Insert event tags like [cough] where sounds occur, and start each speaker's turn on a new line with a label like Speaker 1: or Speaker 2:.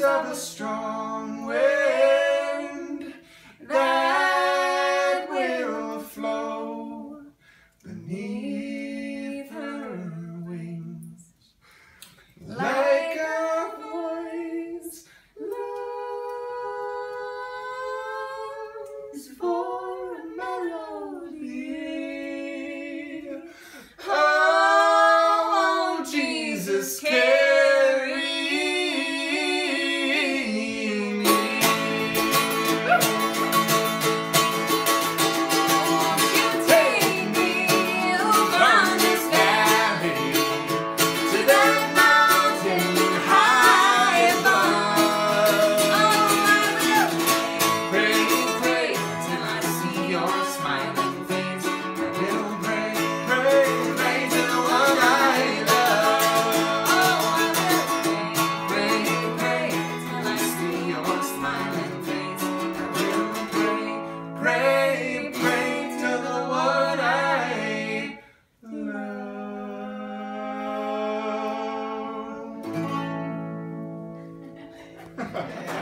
Speaker 1: of the strong way. yeah. [laughs]